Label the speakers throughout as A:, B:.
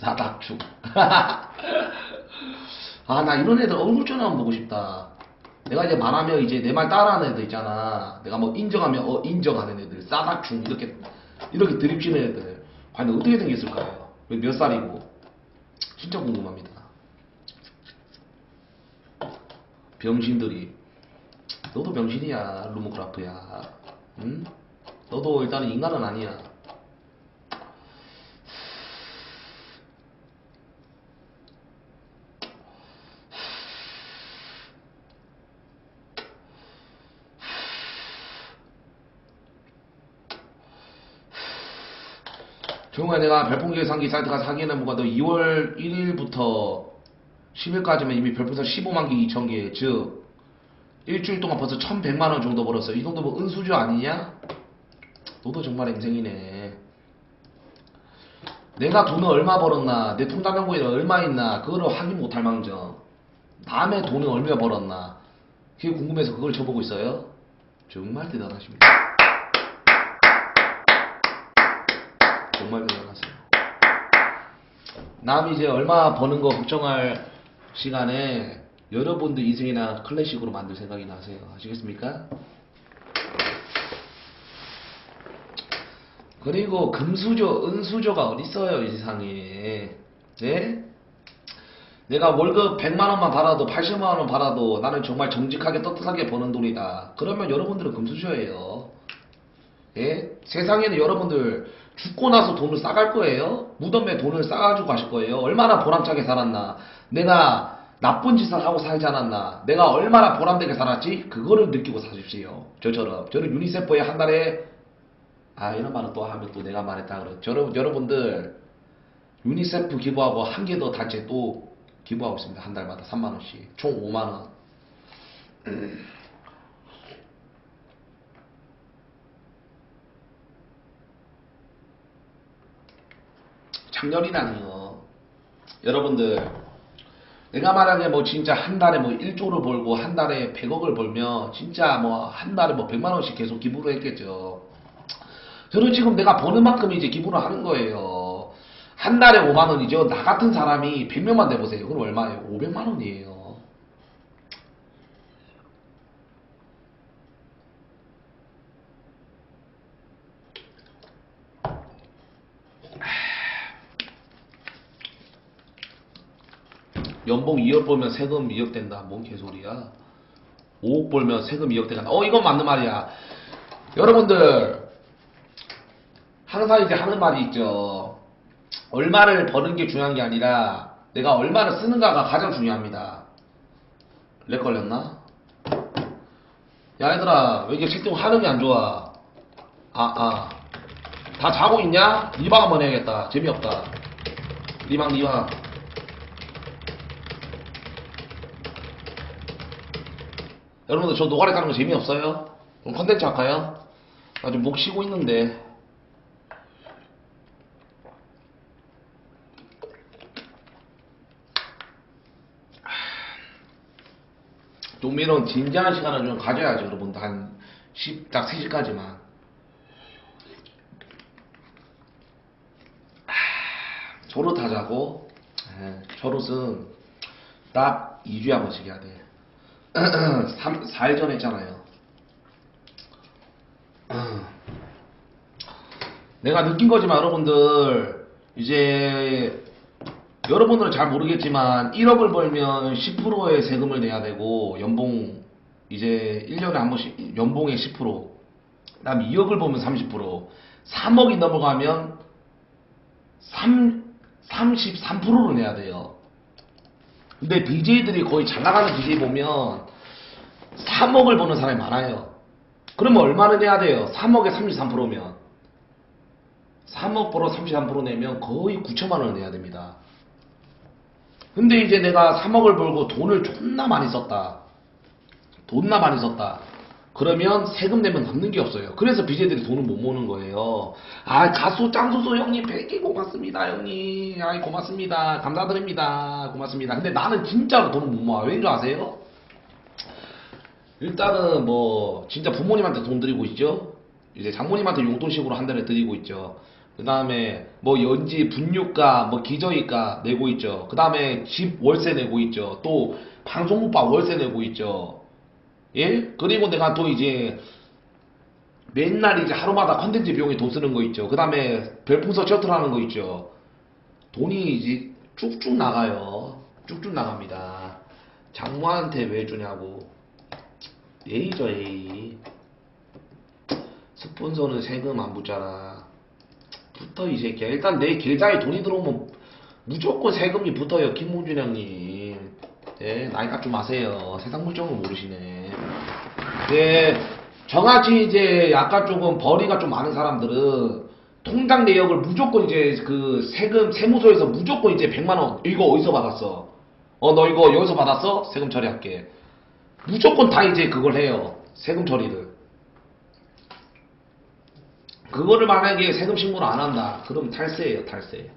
A: 사닥축. 아, 나 이런 애들 얼굴 좀 한번 보고 싶다. 내가 이제 말하면 이제 내 말 따라하는 애들 있잖아. 내가 뭐 인정하면 어 인정하는 애들. 싸닥충 이렇게 이렇게 드립치는 애들. 과연 어떻게 생겼을까요? 몇 살이고? 진짜 궁금합니다. 병신들이. 너도 병신이야, 루모그라프야. 응? 너도 일단은 인간은 아니야. 정말 내가 별풍기 상기 사이트 가서 하기에는 뭐가 너 2월 1일부터 10일까지면 이미 별풍선 15만 개, 2천 개, 즉 일주일 동안 벌써 1,100만 원 정도 벌었어. 이 정도 뭐 은수저 아니냐? 너도 정말 앵생이네. 내가 돈을 얼마 벌었나, 내 통장명부에 얼마 있나, 그거를 확인 못할 망정. 남의 돈을 얼마 벌었나, 그게 궁금해서 그걸 쳐보고 있어요? 정말 대단하십니다. 정말 대단하세요. 남이 이제 얼마 버는 거 걱정할 시간에 여러분들 인생이나 클래식으로 만들 생각이 나세요. 아시겠습니까? 그리고 금수저, 은수저가 어딨어요, 이 세상에. 네? 내가 월급 100만원만 받아도 80만원 받아도 나는 정말 정직하게 떳떳하게 버는 돈이다. 그러면 여러분들은 금수저예요. 예? 세상에는 여러분들 죽고 나서 돈을 싸갈 거예요? 무덤에 돈을 싸가지고 가실 거예요? 얼마나 보람차게 살았나? 내가 나쁜 짓을 하고 살지 않았나? 내가 얼마나 보람되게 살았지? 그거를 느끼고 사십시오. 저처럼. 저는 유니세프에 한 달에 아 이런 말은 또 하면 또 내가 말했다 그래. 여러분 여러분들 유니세프 기부하고 한 개 더 단체 또 기부하고 있습니다. 한 달마다 3만 원씩. 총 5만 원. 작년이라니요. 여러분들, 내가 말하기에 뭐 진짜 한 달에 뭐 1조를 벌고 한 달에 100억을 벌면 진짜 뭐 한 달에 뭐 100만 원씩 계속 기부를 했겠죠. 저는 지금 내가 버는 만큼 이제 기부를 하는 거예요. 한 달에 5만 원이죠. 나 같은 사람이 100명만 내보세요. 그럼 얼마예요? 500만 원이에요. 연봉 2억 벌면 세금 2억 된다. 뭔 개소리야? 5억 벌면 세금 2억 된다. 어, 이건 맞는 말이야. 여러분들, 항상 이제 하는 말이 있죠. 얼마를 버는 게 중요한 게 아니라 내가 얼마를 쓰는가가 가장 중요합니다. lag 걸렸나? 야, 얘들아, 왜 이렇게 채팅 하는 게안 좋아? 아, 아. 다 자고 있냐? 리방 한번 해야겠다. 재미없다. 리방, 리방. 여러분들 저 노가리 가는 거 재미없어요? 그럼 컨텐츠 할까요? 나 지금 목 쉬고 있는데. 좀 이런 진지한 시간을 좀 가져야죠 여러분들. 한 10, 딱 3시까지만. 초롯 하자고. 예, 초롯은 딱 2주에 한 번씩 해야 돼 3, 4일 전에 했잖아요. 내가 느낀 거지만 여러분들 이제 여러분들은 잘 모르겠지만 1억을 벌면 10%의 세금을 내야 되고 연봉 이제 1년에 한 번씩 연봉의 10% 그다음 2억을 보면 30% 3억이 넘어가면 3, 33%를 내야 돼요. 근데 BJ들이 거의 잘 나가는 BJ 보면 3억을 버는 사람이 많아요. 그러면 얼마나 내야 돼요? 3억에 33%면 3억 벌어 33% 내면 거의 9천만 원을 내야 됩니다. 근데 이제 내가 3억을 벌고 돈을 존나 많이 썼다. 돈나 많이 썼다. 그러면 세금 내면 남는 게 없어요. 그래서 BJ들이 돈을 못 모으는 거예요. 아, 가수 짱소소 형님 100개 고맙습니다, 형님. 아이, 고맙습니다. 감사드립니다. 고맙습니다. 근데 나는 진짜로 돈을 못 모아. 왠줄 아세요? 일단은 뭐 진짜 부모님한테 돈 드리고 있죠. 이제 장모님한테 용돈식으로 한 달에 드리고 있죠. 그 다음에 뭐 연지 분유가 뭐 기저귀가 내고 있죠. 그 다음에 집 월세 내고 있죠. 또 방송국밥 월세 내고 있죠. 예? 그리고 내가 또 이제 맨날 이제 하루마다 컨텐츠 비용에 돈 쓰는 거 있죠. 그 다음에 별풍선 셔틀하는 거 있죠. 돈이 이제 쭉쭉 나가요. 쭉쭉 나갑니다. 장모한테 왜 주냐고. A죠 A. 스폰서는 세금 안 붙잖아. 붙어 이 새끼야. 일단 내 계좌에 돈이 들어오면 무조건 세금이 붙어요. 김문준 형님. 네, 나이 깎지 마세요. 세상 물정을 모르시네. 네, 정확히 이제 약간 조금 벌이가 좀 많은 사람들은 통장 내역을 무조건 이제 그 세금 세무서에서 무조건 이제 100만 원 이거 어디서 받았어? 어 너 이거 여기서 받았어? 세금 처리할게. 무조건 다 이제 그걸 해요. 세금 처리를. 그거를 만약에 세금 신고를 안 한다. 그럼 탈세예요, 탈세.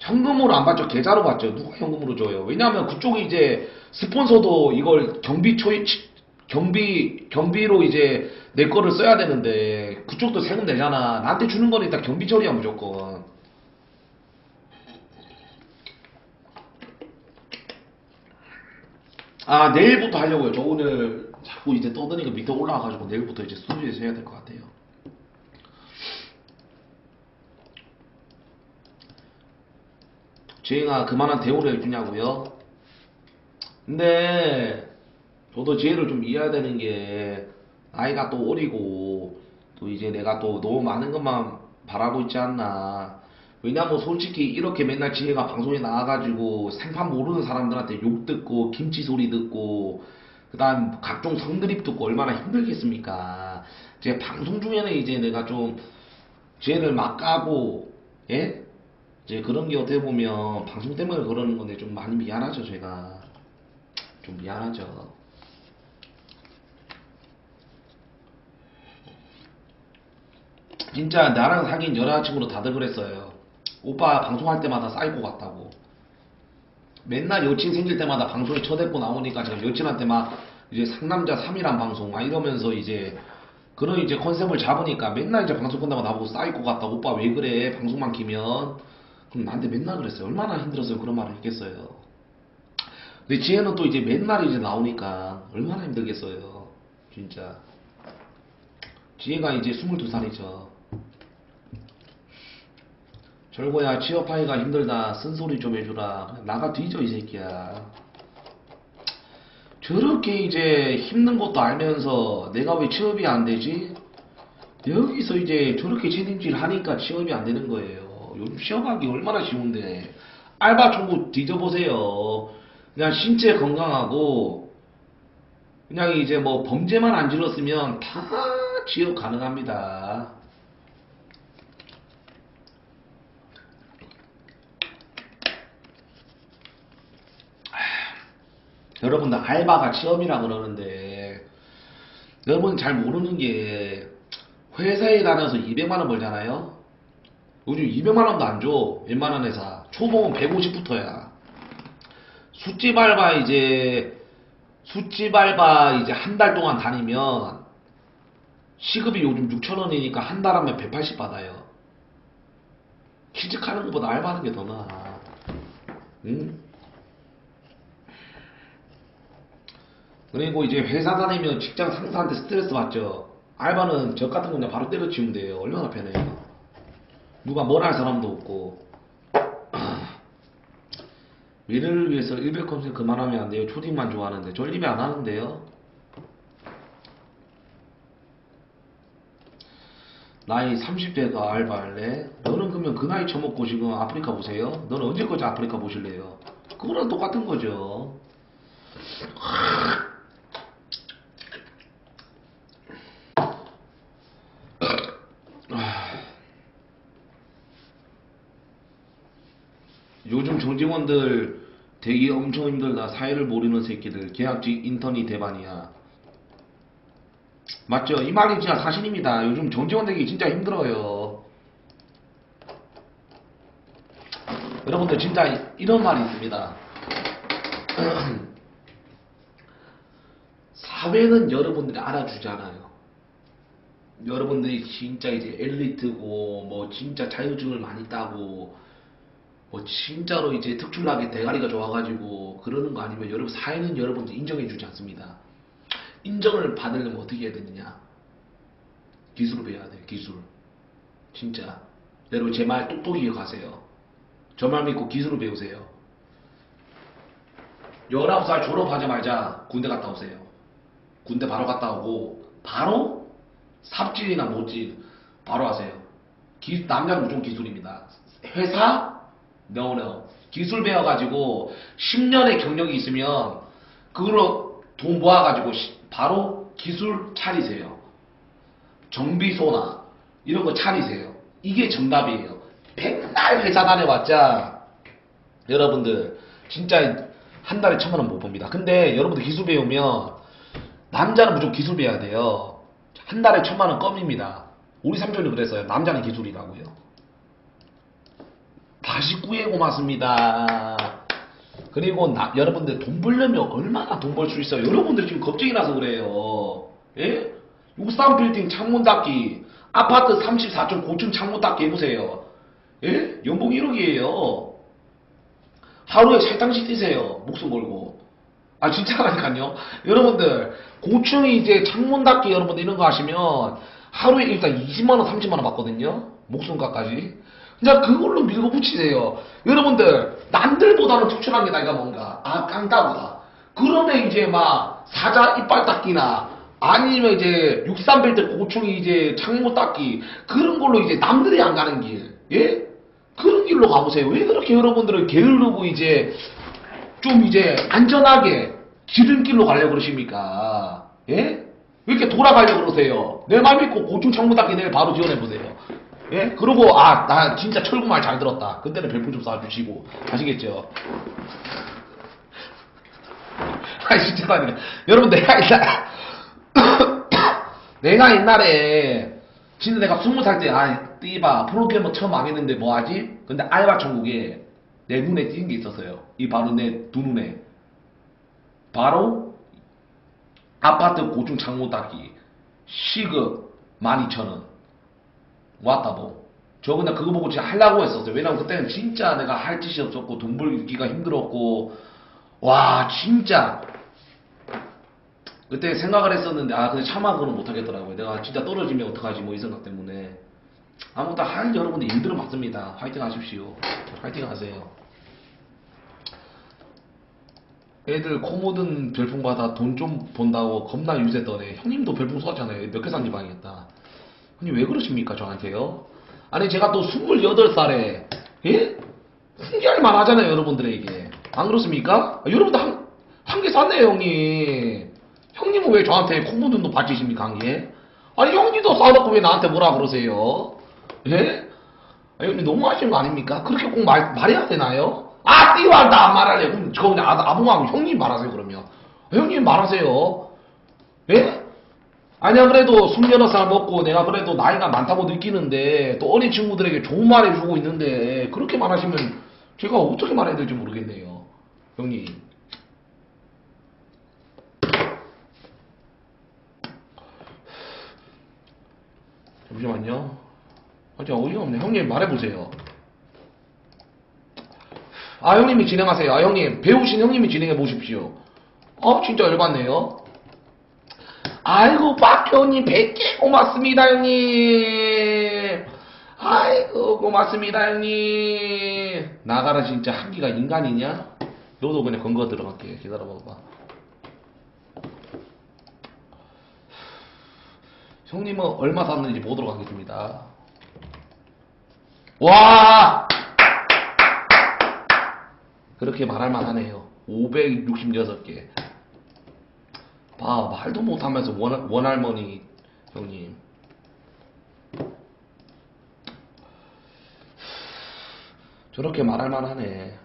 A: 현금으로 안 받죠. 계좌로 받죠. 누가 현금으로 줘요? 왜냐하면 그쪽이 이제 스폰서도 이걸 경비 초 경비 경비로 이제 내 거를 써야 되는데 그쪽도 세금 내잖아. 나한테 주는 거니까 경비 처리야 무조건. 아 내일부터 하려고요. 저 오늘 자꾸 이제 떠드니까 밑에 올라와가지고 내일부터 이제 스튜디오에서 해야 될 것 같아요. 지혜가 그만한 대우를 해주냐고요? 근데 저도 지혜를 좀 이해해야 되는 게 나이가 또 어리고 또 이제 내가 또 너무 많은 것만 바라고 있지 않나 왜냐면 솔직히 이렇게 맨날 지혜가 방송에 나와가지고 생판 모르는 사람들한테 욕 듣고 김치 소리 듣고 그 다음 각종 성드립 듣고 얼마나 힘들겠습니까? 제 방송 중에는 이제 내가 좀 지혜를 막 까고 예? 이제 그런 게 어떻게 보면 방송 때문에 그러는 건데 좀 많이 미안하죠 제가. 좀 미안하죠. 진짜 나랑 사귄 여자친구로 다들 그랬어요 오빠 방송할 때마다 사이코 같다고. 맨날 여친 생길 때마다 방송에 쳐댔고 나오니까 제가 여친한테 막 이제 상남자 3이란 방송 막 이러면서 이제 그런 이제 컨셉을 잡으니까 맨날 이제 방송 끝나고 나보고 사이코 같다 오빠 왜 그래? 방송만 키면. 그럼 나한테 맨날 그랬어요. 얼마나 힘들었어요. 그런 말을 했겠어요. 근데 지혜는 또 이제 맨날 이제 나오니까 얼마나 힘들겠어요. 진짜. 지혜가 이제 22살이죠 절고야 취업하기가 힘들다. 쓴소리 좀 해주라. 그냥 나가 뒤져 이 새끼야. 저렇게 이제 힘든 것도 알면서 내가 왜 취업이 안 되지? 여기서 이제 저렇게 책임질 하니까 취업이 안 되는 거예요. 요즘 취업하기 얼마나 쉬운데. 알바 천국 뒤져보세요. 그냥 신체 건강하고 그냥 이제 뭐 범죄만 안 질렀으면 다 취업 가능합니다 여러분들 알바가 취업이라 그러는데 여러분 잘 모르는 게 회사에 다녀서 200만 원 벌잖아요. 요즘 200만 원도 안 줘. 웬만한 회사. 초봉은 150부터야. 숫집 알바 이제 숫집 알바 이제 한 달 동안 다니면 시급이 요즘 6천 원이니까 한 달 하면 180 받아요. 취직하는 것보다 알바하는 게 더 나아. 응? 그리고 이제 회사 다니면 직장 상사한테 스트레스 받죠. 알바는 저 같은 거 그냥 바로 때려치우면 돼요. 얼마나 편해요. 누가 뭘 할 사람도 없고. 미래를 위해서 일백 컴퓨터 그만하면 안 돼요. 초딩만 좋아하는데. 졸리면 안 하는데요. 나이 30대가 알바할래? 너는 그러면 그 나이 처먹고 지금 아프리카 보세요? 너는 언제까지 아프리카 보실래요? 그거랑 똑같은 거죠. 요즘 정직원들 되기 엄청 힘들다. 사회를 모르는 새끼들. 계약직 인턴이 대반이야. 맞죠? 이 말이 진짜 사실입니다. 요즘 정직원 되기 진짜 힘들어요. 여러분들 진짜 이런 말이 있습니다. 사회는 여러분들이 알아주잖아요. 여러분들이 진짜 이제 엘리트고 뭐 진짜 자유증을 많이 따고 뭐 진짜로 이제 특출나게 대가리가 좋아가지고 그러는 거 아니면 여러분 사회는 여러분들 인정해주지 않습니다. 인정을 받으려면 어떻게 해야 되느냐? 기술을 배워야 돼요. 기술. 진짜 여러분 제 말 똑똑히 가세요. 저 말 믿고 기술을 배우세요. 19살 졸업하자마자 군대 갔다 오세요. 군대 바로 갔다 오고 바로 삽질이나 못질 바로 하세요. 기- 남자는 무조건 기술입니다. 회사? No, no. 기술 배워가지고 10년의 경력이 있으면 그걸로 돈 모아가지고 시- 바로 기술 차리세요. 정비소나 이런 거 차리세요. 이게 정답이에요. 맨날 회사 다녀봤자 여러분들 진짜 한 달에 천만 원 못 봅니다. 근데 여러분들 기술 배우면 남자는 무조건 기술 배워야 돼요. 한 달에 천만 원 껌입니다. 우리 삼촌이 그랬어요. 남자는 기술이라고요. 다시 구해 고맙습니다. 그리고 나- 여러분들 돈 벌려면 얼마나 돈 벌 수 있어요? 여러분들 지금 겁쟁이 나서 그래요. 예? 63 빌딩 창문 닦기, 아파트 34층 고층 창문 닦기 해보세요. 예? 연봉 1억이에요. 하루에 세 장씩 뛰세요. 목숨 걸고. 아 진짜라니까요. 여러분들 고층이 이제 창문 닦기 여러분들 이런 거 하시면 하루에 일단 20만 원, 30만 원 받거든요. 목숨값까지. 그냥 그걸로 밀고 붙이세요. 여러분들 남들보다는 특출한 게 나이가 뭔가 아 깡따구다. 그러면 이제 막 사자 이빨 닦기나 아니면 이제 63빌드 고층이 이제 창문 닦기 그런 걸로 이제 남들이 안 가는 길 예? 그런 길로 가보세요. 왜 그렇게 여러분들은 게으르고 이제 좀 이제 안전하게 지름길로 가려고 그러십니까? 예? 왜 이렇게 돌아가려고 그러세요? 내 말 믿고 고충 창문 닦기 내일 바로 지원해보세요. 예? 그러고, 아, 나 진짜 철구 말 잘 들었다. 그때는 별풍 좀 쏴주시고. 아시겠죠? 아니, 진짜 아니라. 여러분, 내가 옛날, 내가 옛날에, 진짜 내가 스무 살 때, 아, 띠바, 프로게이머 처음 망했는데 뭐 하지? 근데 알바 천국에 내 눈에 띈 게 있었어요. 이 바로 내 두 눈에. 바로, 아파트 고층 창문 닦기. 시급 12,000원. 왔다 뭐. 저 근데 그거 보고 진짜 하려고 했었어요. 왜냐면 그때는 진짜 내가 할 짓이 없었고 돈 벌기가 힘들었고 와 진짜 그때 생각을 했었는데 아 근데 차마 그건 못하겠더라고요. 내가 진짜 떨어지면 어떡하지 뭐 이 생각 때문에 아무튼 할 여러분들 힘들어 맞습니다. 화이팅 하십시오. 화이팅 하세요. 애들 코 묻은 별풍 받아 돈좀 본다고 겁나 유세 떠네. 형님도 별풍 쏘았잖아요. 몇개 샀니 방했다. 형님 왜 그러십니까 저한테요? 아니 제가 또 28살에 예? 훈계할만 하잖아요 여러분들에게 안 그렇습니까? 아, 여러분들 한, 한 개 샀네요 형님 형님은 왜 저한테 콩묻은 돈 바치십니까 한 개? 아니 형님도 싸놓고 왜 나한테 뭐라 그러세요? 예? 아, 형님 너무 하시는 거 아닙니까? 그렇게 꼭 말, 말해야 되나요? 아 띠한다 안 말하래 그럼 저 그냥 아, 아붕하고 형님 말하세요 그러면 아, 형님 말하세요 예? 아니야 그래도 26살 먹고 내가 그래도 나이가 많다고 느끼는데 또 어린 친구들에게 좋은 말 해주고 있는데 그렇게 말하시면 제가 어떻게 말해야 될지 모르겠네요. 형님. 잠시만요. 아 진짜 어이가 없네. 형님 말해보세요. 아 형님이 진행하세요. 아 형님. 배우신 형님이 진행해 보십시오. 어 진짜 열받네요 아이고 박효님 100개 고맙습니다 형님. 아이고 고맙습니다 형님. 나가라 진짜. 한기가 인간이냐? 너도 그냥 건거 들어갈게. 기다려봐봐. 형님은 얼마 샀는지 보도록 하겠습니다. 와! 그렇게 말할 만하네요. 566개 봐, 말도 못하면서 원, 원할머니 형님. 저렇게 말할 만하네.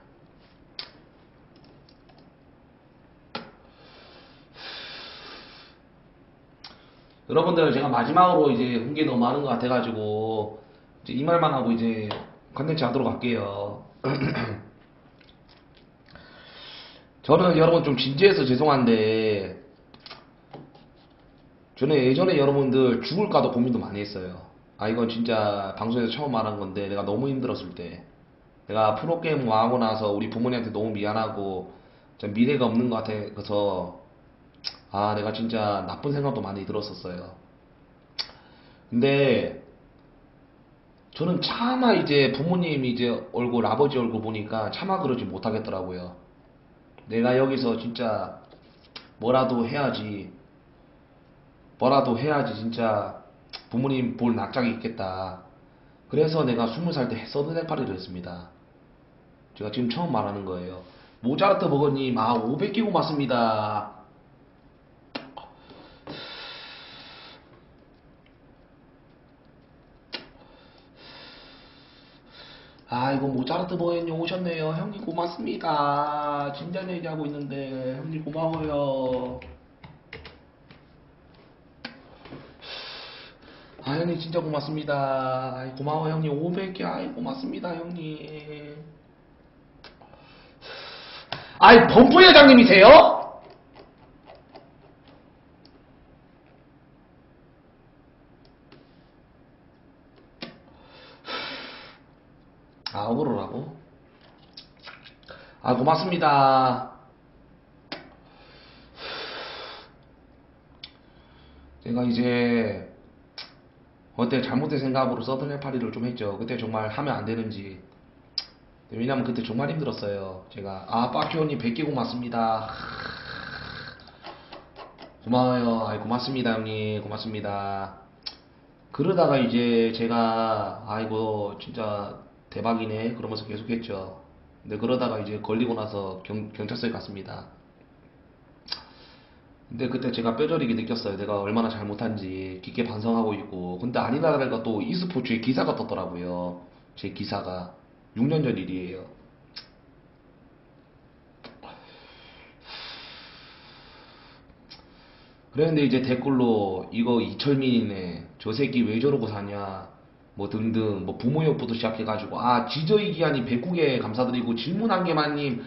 A: 여러분들 제가 마지막으로 이제 훈계 너무 많은 것 같아가지고 이제 이 말만 하고 이제 컨텐츠 하도록 할게요. 저는 여러분 좀 진지해서 죄송한데 저는 예전에 여러분들 죽을까도 고민도 많이 했어요. 아, 이건 진짜 방송에서 처음 말한 건데, 내가 너무 힘들었을 때. 내가 프로게임 하고 나서 우리 부모님한테 너무 미안하고, 좀 미래가 없는 것 같아서, 아, 내가 진짜 나쁜 생각도 많이 들었었어요. 근데, 저는 차마 이제 부모님 이제 얼굴, 아버지 얼굴 보니까 차마 그러지 못하겠더라고요. 내가 여기서 진짜 뭐라도 해야지, 뭐라도 해야지 진짜 부모님 볼 낙장이 있겠다. 그래서 내가 20살 때 서든헬파리를 했습니다. 제가 지금 처음 말하는 거예요. 모자르트 버거님, 아, 500개 고맙습니다. 아이고 모자르트 버거님 오셨네요. 형님 고맙습니다. 진지한 얘기하고 있는데 형님 고마워요. 아 형님 진짜 고맙습니다. 고마워 형님 500개 아이 고맙습니다 형님. 아이 범프 회장님이세요? 아 억울하라고? 아 고맙습니다. 제가 이제 그때 잘못된 생각으로 서든헬파리를 좀 했죠. 그때 정말 하면 안 되는지. 왜냐면 그때 정말 힘들었어요. 제가 아 빠큐언님 100개 고맙습니다. 고마워요. 아이 고맙습니다 형님. 고맙습니다. 그러다가 이제 제가 아이고 진짜 대박이네 그러면서 계속 했죠. 근데 그러다가 이제 걸리고 나서 경, 경찰서에 갔습니다. 근데 그때 제가 뼈저리게 느꼈어요. 내가 얼마나 잘못한지 깊게 반성하고 있고. 근데 아니나 다를까 또 e스포츠에 기사가 떴더라고요. 제 기사가 6년 전 일이에요. 그랬는데 이제 댓글로 이거 이철민이네. 저 새끼 왜 저러고 사냐. 뭐 등등 뭐 부모 욕부터 시작해가지고 아 지저이 기한이 109개 감사드리고 질문 한 개만님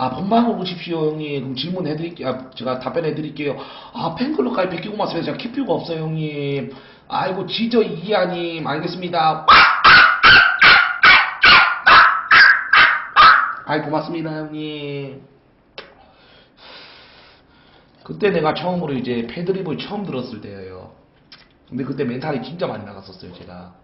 A: 아 본방으로 오십시오 형님. 그럼 질문해 드릴게요. 아, 제가 답변해 드릴게요. 아 팬클럽 가입 100개 고맙습니다 제가 키표가 없어요 형님. 아이고 지저 이기아님 알겠습니다. 아이 고맙습니다 형님. 그때 내가 처음으로 이제 패드립을 처음 들었을 때예요. 근데 그때 멘탈이 진짜 많이 나갔었어요 제가.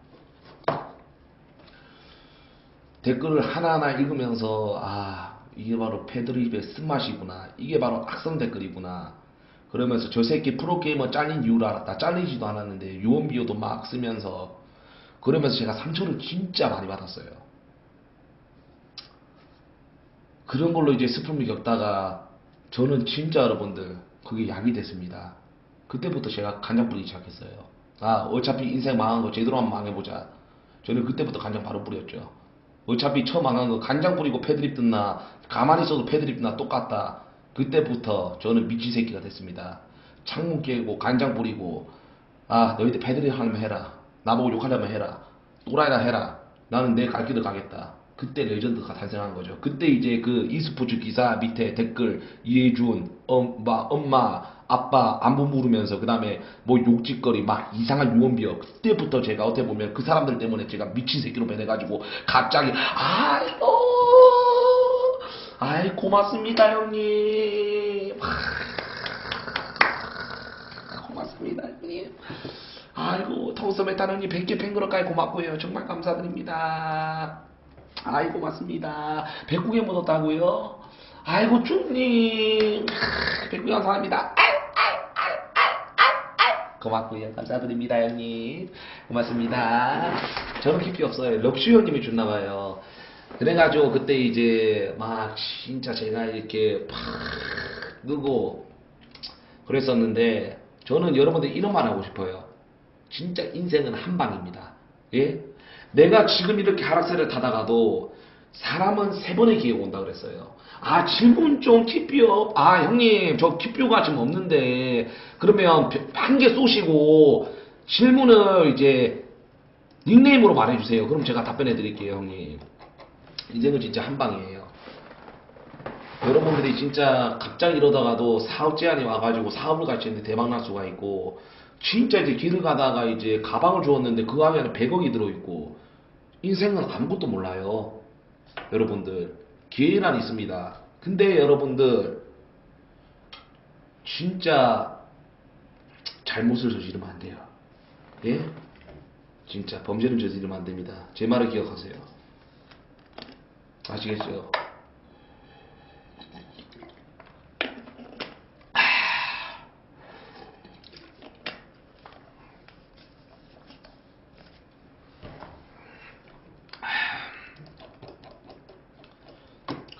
A: 댓글을 하나하나 읽으면서 아 이게 바로 패드립의 쓴맛이구나. 이게 바로 악성 댓글이구나. 그러면서 저 새끼 프로게이머 잘린 이유를 알았다. 잘리지도 않았는데 유언비어도 막 쓰면서 그러면서 제가 상처를 진짜 많이 받았어요. 그런 걸로 이제 슬픔을 겪다가 저는 진짜 여러분들 그게 약이 됐습니다. 그때부터 제가 간장 뿌리기 시작했어요. 아 어차피 인생 망한 거 제대로 한번 망해보자. 저는 그때부터 간장 바로 뿌렸죠 어차피 처음 안 한 거 간장 뿌리고 패드립 듣나 가만히 있어도 패드립 듣나 똑같다. 그때부터 저는 미친 새끼가 됐습니다. 창문 깨고 간장 뿌리고 아 너희들 패드립 하려면 해라. 나보고 욕하려면 해라. 또라이나 해라. 나는 내 갈 길을 가겠다. 그때 레전드가 탄생한 거죠. 그때 이제 그 e스포츠 기사 밑에 댓글 이해준 엄마 엄마 아빠 안부 물으면서 그 다음에 뭐 욕짓거리 막 이상한 유언비어 그때부터 제가 어떻게 보면 그 사람들 때문에 제가 미친 새끼로 변해가지고 갑자기 아이고 아이 고맙습니다 형님. 고맙습니다 형님. 아이고 통서메탄 형님 100개 팬그룹까지 고맙고요. 정말 감사드립니다. 아이 고맙습니다. 백국에 묻었다고요? 아이고 쭈님. 백국에 감사합니다 고맙고요. 감사드립니다, 형님. 고맙습니다. 저는 깊이 없어요. 럭슈 형님이 줬나봐요. 그래가지고 그때 이제 막 진짜 제가 이렇게 팍 누고 그랬었는데 저는 여러분들 이런 말 하고 싶어요. 진짜 인생은 한 방입니다. 예? 내가 지금 이렇게 하락세를 타다가도 사람은 세 번의 기회가 온다 그랬어요. 아 질문 좀 키뷰 아 형님 저 키뷰가 지금 없는데 그러면 한 개 쏘시고 질문을 이제 닉네임으로 말해주세요. 그럼 제가 답변해 드릴게요 형님. 인생은 진짜 한 방이에요. 여러분들이 진짜 갑자기 이러다가도 사업 제안이 와가지고 사업을 같이 했는데 대박 날 수가 있고 진짜 이제 길을 가다가 이제 가방을 주었는데 그 안에는 100억이 들어있고 인생은 아무것도 몰라요. 여러분들 기회란 있습니다. 근데 여러분들 진짜 잘못을 저지르면 안 돼요. 예? 진짜 범죄를 저지르면 안 됩니다. 제 말을 기억하세요. 아시겠죠?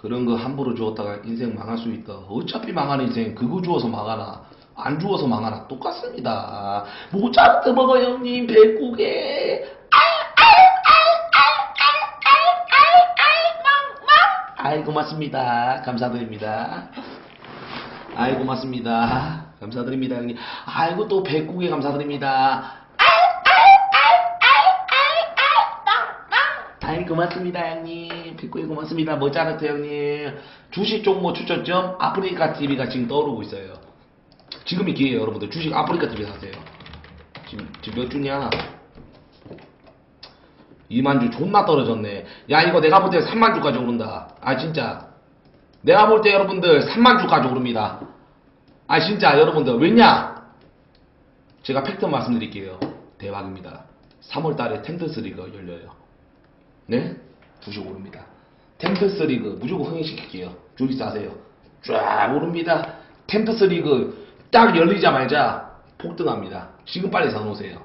A: 그런 거 함부로 주었다가 인생 망할 수 있다. 어차피 망하는 인생 그거 주어서 망하나 안 주어서 망하나 똑같습니다. 모차르트 먹어 형님 백국에 아이 고맙습니다. 감사드립니다. 아이 고맙습니다. 감사드립니다 형님. 아이고 또 백국에 감사드립니다. 아이 고맙습니다 형님 빅구이 고맙습니다. 모짜르트 형님 주식 종목 추천점 아프리카 TV가 지금 떠오르고 있어요. 지금이 기회예요 여러분들. 주식 아프리카 TV 사세요. 지금, 지금 몇 주냐? 2만 주 존나 떨어졌네. 야 이거 내가 볼 때 3만 주까지 오른다. 아 진짜. 내가 볼 때 여러분들 3만 주까지 오릅니다. 아 진짜 여러분들. 왜냐? 제가 팩트 말씀드릴게요. 대박입니다. 3월 달에 텐트스 리그 열려요. 네? 주식 오릅니다. 템프스 리그 무조건 흥행시킬게요. 주식 사세요. 쫙 오릅니다. 템프스 리그 딱 열리자마자 폭등합니다. 지금 빨리 사놓으세요.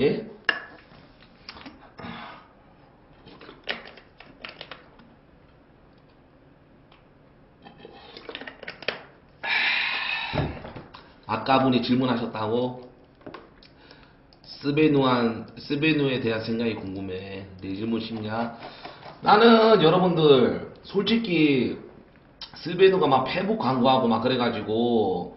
A: 예? 아까 분이 질문하셨다고 스베누한 스베누에 대한 생각이 궁금해. 내 질문 씹냐? 나는 여러분들 솔직히 스베누가 막 페북 광고하고 막 그래가지고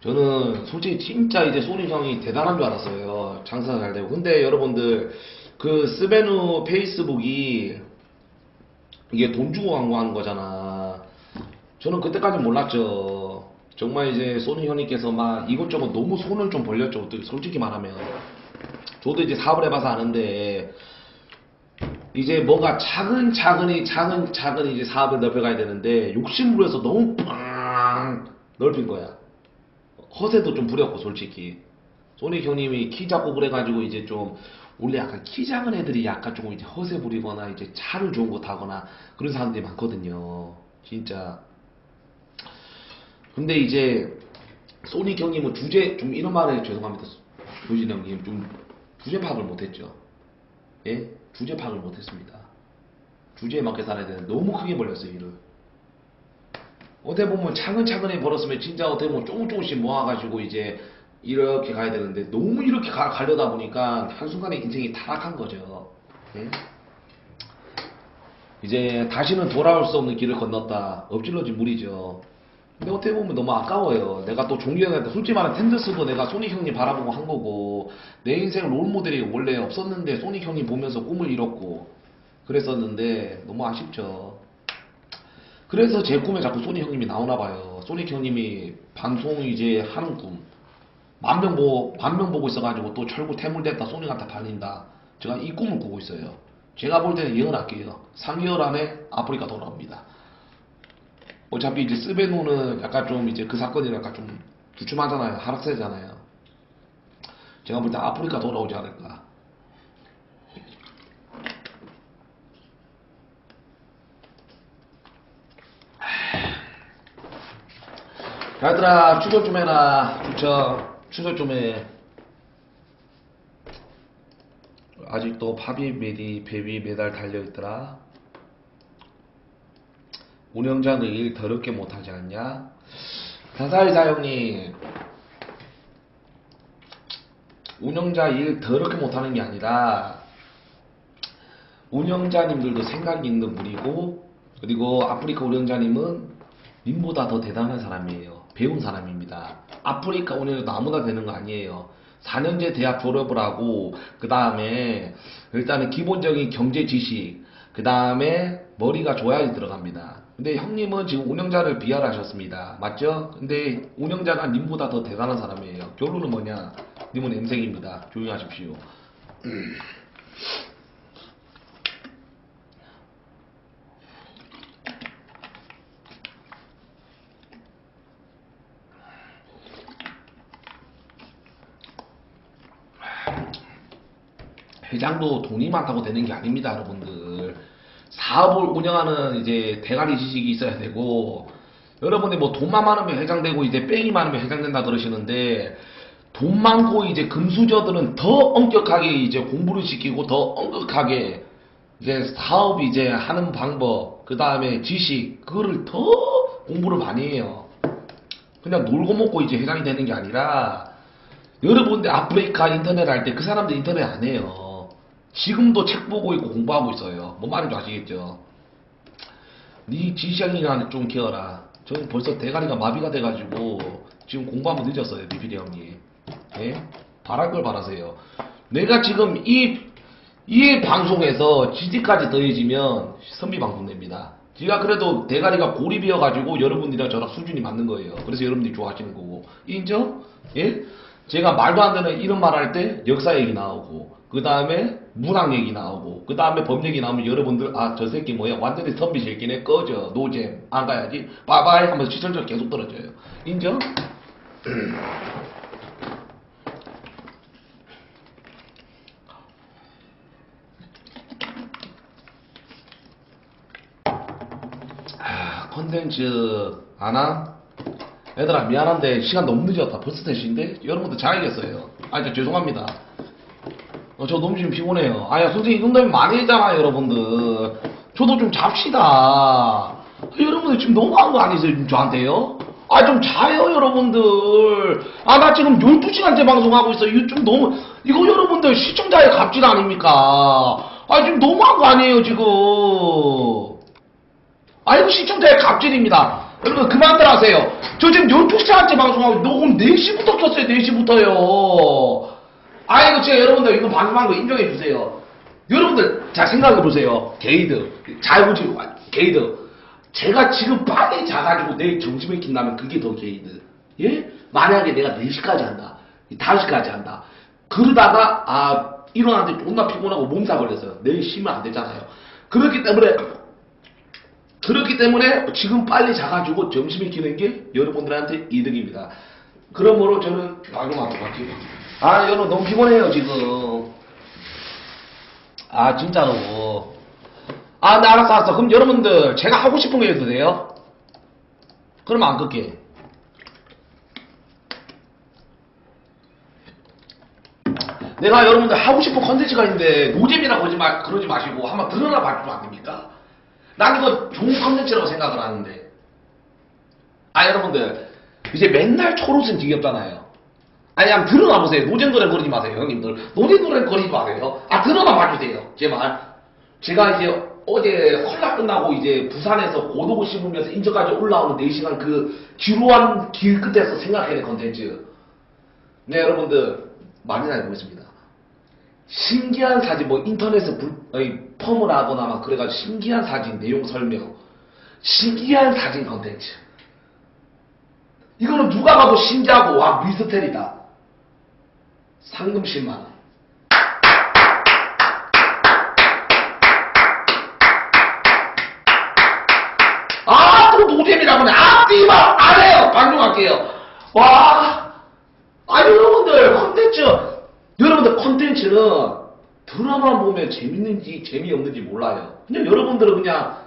A: 저는 솔직히 진짜 이제 소닉 형이 대단한 줄 알았어요. 장사 잘 되고. 근데 여러분들 그 스베누 페이스북이 이게 돈 주고 광고하는 거잖아. 저는 그때까지 몰랐죠. 정말 이제 소니 형님께서 막 이것저것 너무 손을 좀 벌렸죠. 솔직히 말하면. 저도 이제 사업을 해봐서 아는데, 이제 뭔가 차근차근히, 차근차근히 이제 사업을 넓혀가야 되는데, 욕심부려 서 너무 빵 넓힌 거야. 허세도 좀 부렸고, 솔직히. 소니 형님이 키 작고 그래가지고 이제 좀, 원래 약간 키 작은 애들이 약간 조금 이제 허세 부리거나 이제 차를 좋은 거 타거나 그런 사람들이 많거든요. 진짜. 근데 이제 소닉 형님은 주제 좀 이런 말에 죄송합니다. 조진 형님 좀 주제 파악을 못했죠. 예? 주제 파악을 못했습니다. 주제에 맞게 살아야 되는데 너무 크게 벌렸어요 일을. 어떻게 보면 차근차근히 벌었으면 진짜 어떻게 보면 조금 조금씩 모아가지고 이제 이렇게 가야 되는데 너무 이렇게 가, 가려다 보니까 한순간에 인생이 타락한 거죠. 예? 이제 다시는 돌아올 수 없는 길을 건넜다. 엎질러진 물이죠. 근데 어떻게 보면 너무 아까워요. 내가 또 존경했다. 솔직히 말하면 텐드스도 내가 소닉 형님 바라보고 한 거고, 내 인생 롤모델이 원래 없었는데 소닉 형님 보면서 꿈을 이뤘고, 그랬었는데, 너무 아쉽죠. 그래서 제 꿈에 자꾸 소닉 형님이 나오나 봐요. 소닉 형님이 방송 이제 하는 꿈. 만명 보고, 만명 보고 있어가지고 또 철구 태물됐다, 소닉한테 팔린다. 제가 이 꿈을 꾸고 있어요. 제가 볼 때는 예언할게요. 3개월 안에 아프리카 돌아옵니다. 어차피 이제 스베노는 약간 좀 이제 그 사건이 약간 좀 주춤하잖아요. 하락세잖아요. 제가 볼 때 아프리카 돌아오지 않을까. 얘들아 추적 좀 해라. 추적. 추적 좀 해. 아직도 파비 메디 베비 메달 달려있더라. 운영자는 일 더럽게 못하지 않냐? 다사이사 형님 운영자 일 더럽게 못하는 게 아니라 운영자님들도 생각이 있는 분이고 그리고 아프리카 운영자님은 님보다 더 대단한 사람이에요. 배운 사람입니다. 아프리카 운영자도 아무나 되는 거 아니에요. 4년제 대학 졸업을 하고 그 다음에 일단은 기본적인 경제 지식 그 다음에 머리가 좋아야지 들어갑니다. 근데 형님은 지금 운영자를 비하하셨습니다. 맞죠? 근데 운영자가 님보다 더 대단한 사람이에요. 결론은 뭐냐? 님은 엠생입니다. 조용히 하십시오. 회장도 돈이 많다고 되는 게 아닙니다, 여러분들. 사업을 운영하는 이제 대가리 지식이 있어야 되고, 여러분들 뭐 돈만 많으면 회장되고 이제 뺑이 많으면 회장된다 그러시는데, 돈 많고 이제 금수저들은 더 엄격하게 이제 공부를 시키고 더 엄격하게 이제 사업 이제 하는 방법, 그 다음에 지식, 그거를 더 공부를 많이 해요. 그냥 놀고 먹고 이제 회장이 되는 게 아니라, 여러분들 아프리카 인터넷 할 때 그 사람들 인터넷 안 해요. 지금도 책 보고 있고 공부하고 있어요. 뭔 말인지 아시겠죠? 네 지시형이나 좀 키워라. 저는 벌써 대가리가 마비가 돼가지고 지금 공부하면 늦었어요, 비피디 형님. 예? 바랄 걸 바라세요. 내가 지금 이, 이 방송에서 지지까지 더해지면 선비 방송 됩니다. 제가 그래도 대가리가 고립이어가지고 여러분들이랑 저랑 수준이 맞는 거예요. 그래서 여러분들이 좋아하시는 거고. 인정? 예? 제가 말도 안 되는 이런 말 할 때 역사 얘기 나오고, 그 다음에 문학 얘기 나오고, 그 다음에 법 얘기 나오면 여러분들, 아, 저 새끼 뭐야. 완전히 선비 새끼네. 꺼져. 노잼. 안 가야지. 빠바이 하면서 시청자 계속 떨어져요. 인정? 아, 컨텐츠 아나? 얘들아 미안한데 시간 너무 늦었다. 벌써 3시인데? 여러분들 잘알겠어요. 아 진짜 죄송합니다. 어, 저 너무 지금 피곤해요. 아야 솔직히 이 정도면 많이 했잖아 여러분들. 저도 좀 잡시다. 아, 여러분들 지금 너무한 거 아니세요 지금 저한테요? 아 좀 자요 여러분들. 아 나 지금 12시간째 방송하고 있어. 이거 좀 너무 이거 여러분들 시청자의 갑질 아닙니까? 아 지금 너무한 거 아니에요 지금. 아이고 시청자의 갑질입니다. 여러분 그만들 하세요. 저 지금 12시간째 방송하고 오늘 4시부터 켰어요. 4시부터요. 아이고 제가 여러분들 이거 방송한 거 인정해 주세요. 여러분들 잘 생각해 보세요. 개이득 자유지 개이득 제가 지금 빨리 자가지고 내일 점심에 킨다면 그게 더 개이득. 예? 만약에 내가 4시까지 한다. 5시까지 한다. 그러다가 아 일어나는데 존나 피곤하고 몸살 걸렸어요. 내일 쉬면 안 되잖아요. 그렇기 때문에 그렇기 때문에 지금 빨리 자가지고 점심에 끼는 게 여러분들한테 이득입니다. 그러므로 저는 방송하도록 할게요. 아, 여러분 너무 피곤해요, 지금. 아, 진짜로. 아, 네, 알았어, 알았어. 그럼 여러분들, 제가 하고 싶은 거 해도 돼요? 그러면 안 끌게. 내가 여러분들 하고 싶은 컨텐츠가 있는데, 노잼이라고 그러지, 마, 그러지 마시고, 한번 들어나 봐주면 안 됩니까? 난 이거 좋은 컨텐츠라고 생각을 하는데. 아, 여러분들. 이제 맨날 초록은 지겹잖아요. 아니, 한번 들어나 보세요. 노잼 노잼 거리지 마세요, 형님들. 노잼 노잼 거리지 마세요. 아, 들어나 봐주세요. 제발. 제가 이제 어제 콜라보 끝나고 이제 부산에서 고독을 씹으면서 인천까지 올라오는 4시간 그 지루한 길 끝에서 생각해낸 컨텐츠. 네, 여러분들. 많이 알고 있습니다 신기한 사진, 뭐 인터넷에 불, 아니, 펌을 하거나 막 그래가지고 신기한 사진 내용 설명. 신기한 사진 컨텐츠. 이거는 누가 봐도 신기하고, 와, 미스테리다. 상금 10만원. 아, 또 노잼이라고네. 아, 띠바! 안 해요! 방송할게요. 와. 아, 여러분들, 컨텐츠. 여러분들 컨텐츠는 드라마 보면 재밌는지 재미없는지 몰라요. 그냥 여러분들은 그냥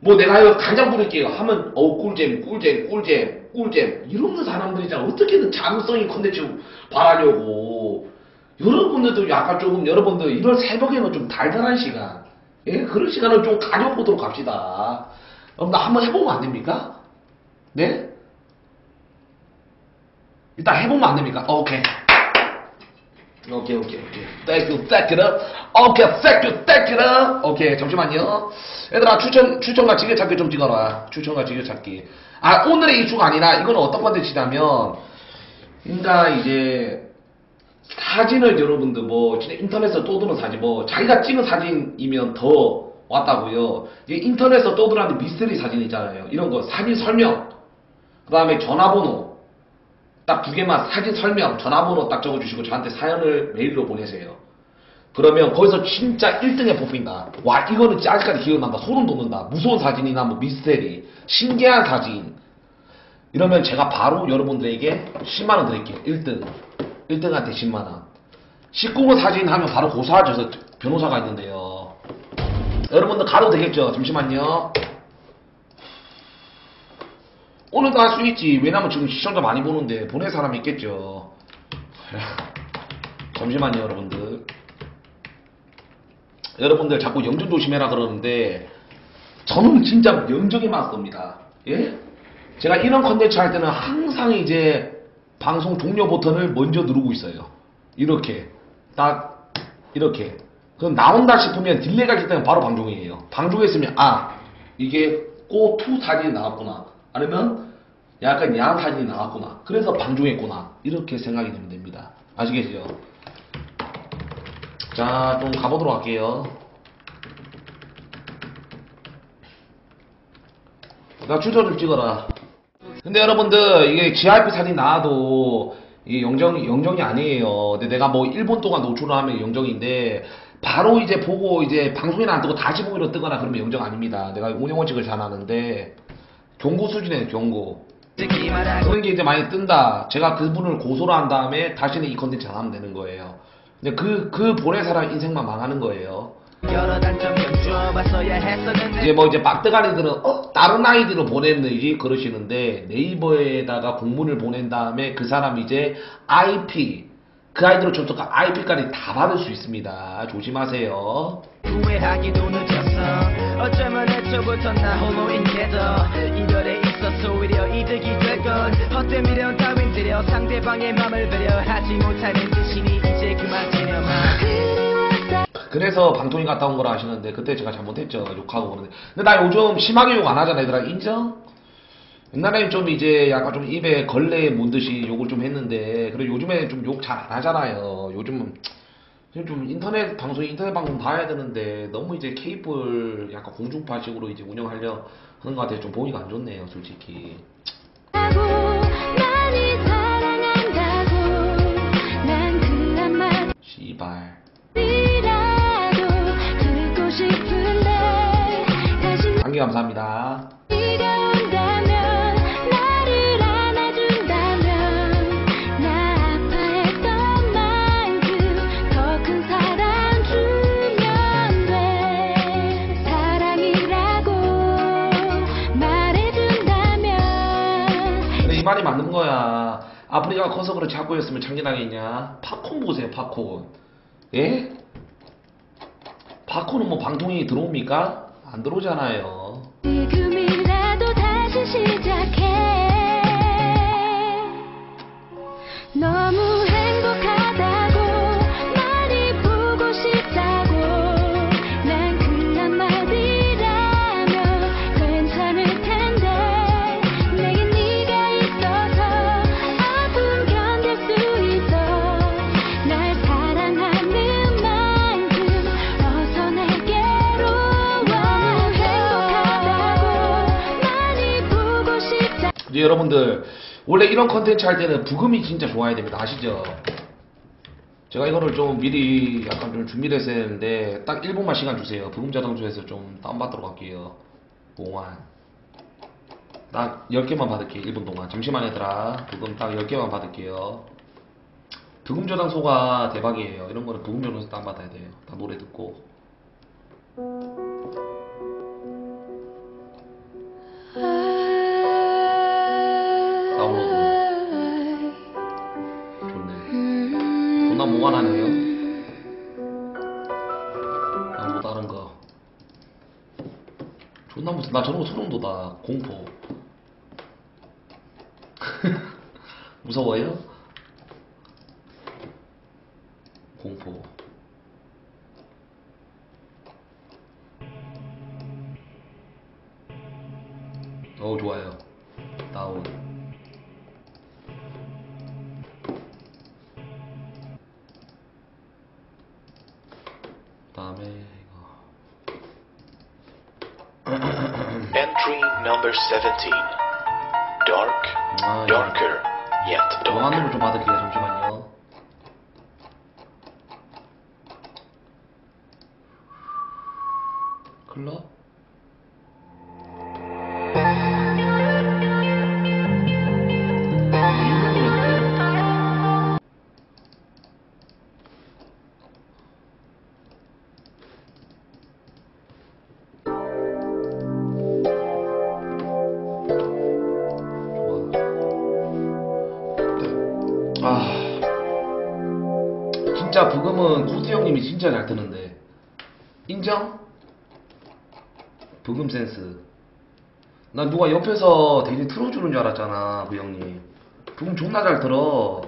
A: 뭐 내가 이거 간장 부릴게요 하면 어 꿀잼 꿀잼 꿀잼 꿀잼 이런 사람들이잖아 어떻게든 자극성인 컨텐츠 바라려고 여러분들도 약간 조금 여러분들 이런 새벽에는 좀 달달한 시간 예 그런 시간을 좀 가져보도록 합시다 여러분 한번 해보면 안 됩니까? 네? 일단 해보면 안 됩니까? 오케이 오케이 오케이 오케이. It up 오케이 it up 오케이 잠시만요. 얘들아 추천 추천과 지게찾기 좀 찍어라 추천과 지게찾기. 아 오늘의 이슈가 아니라 이건 어떤 컨텐츠냐면 그러니까 이제 사진을 여러분들 뭐 진짜 인터넷에 떠드는 사진 뭐 자기가 찍은 사진이면 더 왔다고요. 인터넷에서 떠돌아다니는 미스터리 사진 있잖아요. 이런 거 사진 설명, 그 다음에 전화번호 딱 두 개만 사진 설명, 전화번호 딱 적어주시고 저한테 사연을 메일로 보내세요. 그러면 거기서 진짜 1등에 뽑힌다. 와 이거는 진짜 아직까지 기억난다. 소름 돋는다. 무서운 사진이나 뭐 미스테리, 신기한 사진. 이러면 제가 바로 여러분들에게 10만원 드릴게요. 1등. 1등한테 10만원. 19금 사진 하면 바로 고소하죠. 저 변호사가 있는데요. 여러분들 가도 되겠죠? 잠시만요. 오늘도 할 수 있지. 왜냐면 지금 시청자 많이 보는데 보낼 사람이 있겠죠. 잠시만요, 여러분들. 여러분들 자꾸 영정 조심해라 그러는데 저는 진짜 영정에만 씁니다. 예? 제가 이런 컨텐츠 할 때는 항상 이제 방송 종료 버튼을 먼저 누르고 있어요. 이렇게 딱 이렇게 그럼 나온다 싶으면 delay가 있기 때문에 바로 방종이에요. 방종했으면 아 이게 꼬투 사진이 나왔구나 아니면 약간 야한 사진이 나왔구나 그래서 방종했구나 이렇게 생각이 되면 됩니다. 아시겠죠? 자, 좀 가보도록 할게요. 나 주소 좀 찍어라. 근데 여러분들, 이게 GIP 사진 나와도, 이게 영정이, 영정이 아니에요. 근데 내가 뭐 1분 동안 노출을 하면 영정인데, 바로 이제 보고 이제 방송에는 안 뜨고 다시 보기로 뜨거나 그러면 영정 아닙니다. 내가 운영원칙을 잘 아는데, 경고 수준이에요, 경고. 그런 게 이제 많이 뜬다. 제가 그분을 고소를 한 다음에 다시는 이 컨텐츠 안 하면 되는 거예요. 근데 그, 그 보낸 사람 인생만 망하는 거예요. 이제 뭐 이제 막대가리들은 어 다른 아이디로 보냈는지 그러시는데 네이버에다가 공문을 보낸 다음에 그 사람 이제 IP 그 아이디로 접속한 IP까지 다 받을 수 있습니다. 조심하세요.
B: 어쩌면 애초부터 나 홀로 인 게더 이별에 있어서 오히려 이득이 될건 헛된 미련 따윈 들여 상대방의 맘을 배려 하지 못하는 자신이 이제 그만 지려마
A: 그래서 방통위 갔다 온 거라 하시는데 그때 제가 잘못했죠. 욕하고 그러는데. 근데 나 요즘 심하게 욕 안 하잖아 얘들아. 인정? 옛날에는 좀 이제 약간 좀 입에 걸레 문 듯이 욕을 좀 했는데 그래 요즘에 좀 욕 잘 안 하잖아요. 요즘은 좀 인터넷 방송 인터넷 방송 다 해야 되는데 너무 이제 케이블 약간 공중파식으로 이제 운영하려 하는 것 같아서 좀 보기가 안 좋네요, 솔직히. 씨발. 한개 감사합니다. 맞는 거야. 아프리카 커서 그렇지 학교였으면 창진하겠냐? 팝콘 보세요, 팝콘. 예? 팝콘은 뭐 방통이 들어옵니까? 안 들어오잖아요. 여러분들 원래 이런 컨텐츠 할 때는 부금이 진짜 좋아야 됩니다. 아시죠? 제가 이거를 좀 미리 약간 좀 준비를 했어야 했는데 딱 1분만 시간 주세요. 부금 자동조에서 좀 다운받도록 할게요. 공안. 딱 10개만 받을게요. 1분 동안. 잠시만 얘들아. 부금 딱 10개만 받을게요. 부금 저장소가 대박이에요. 이런 거는 부금 저장소 다운받아야 돼요. 다 노래 듣고. 아, 뭐 다른 거. 존나 무슨 나 저런 거 소름 돋아. 공포. 무서워요? 공포. 어 좋아요. 다운.
C: 17. Dark,
A: 아, 예.
C: darker, yet
A: 영화으로
C: darker.
A: 누가 옆에서 대신 틀어주는 줄 알았잖아, 그 형님. 부금 존나 잘 들어.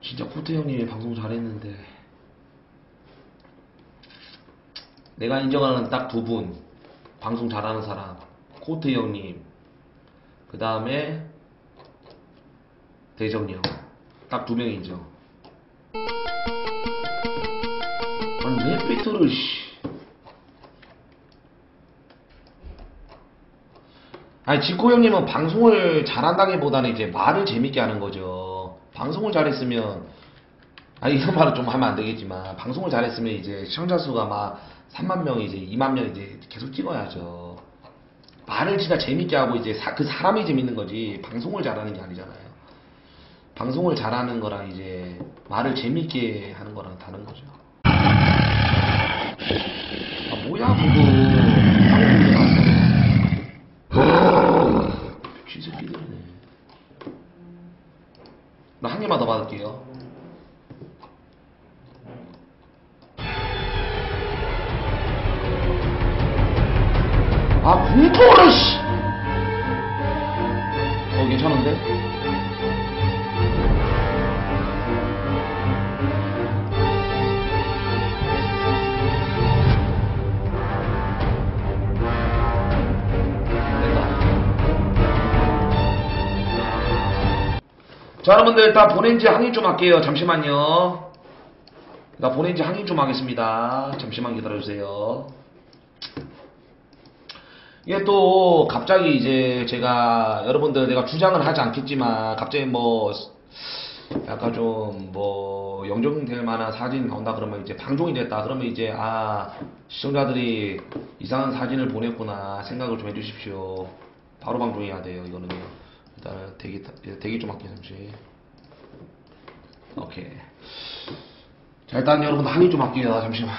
A: 진짜 코트 형님이 방송 잘했는데. 내가 인정하는 딱 두 분. 방송 잘하는 사람. 코트 형님. 그 다음에 대정이 형. 딱 두 명 인정. 왜 팩트를 씨. 아니 지코 형님은 방송을 잘한다기보다는 이제 말을 재밌게 하는 거죠. 방송을 잘했으면 아니 이런 말은 좀 하면 안 되겠지만 방송을 잘했으면 이제 시청자 수가 막 3만 명 이제 2만 명 이제 계속 찍어야죠. 말을 진짜 재밌게 하고 이제 사- 그 사람이 재밌는 거지 방송을 잘하는 게 아니잖아요. 방송을 잘하는 거랑 이제 말을 재밌게 하는 거랑 다른 거죠. 아 뭐야 그거 쥐새끼들이네 나한 개만 더 받을게요 아 공포를 씨. 어 괜찮은데? 자 여러분들 일단 보낸 지 항의 좀 할게요. 잠시만요. 나 보낸 지 항의 좀 하겠습니다. 잠시만 기다려주세요. 이게 또 갑자기 이제 제가 여러분들 내가 주장을 하지 않겠지만 갑자기 뭐 약간 좀 뭐 영정될 만한 사진 나온다 그러면 이제 방종이 됐다 그러면 이제 아 시청자들이 이상한 사진을 보냈구나 생각을 좀 해주십시오. 바로 방종해야 돼요 이거는 요 일단 대기 타- 대기 좀 할게요 잠시. 오케이. 자 일단 여러분 항의 좀 할게요 잠시만